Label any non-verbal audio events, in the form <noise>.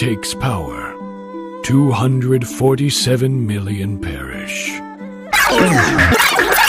takes power, 247 million perish. <laughs>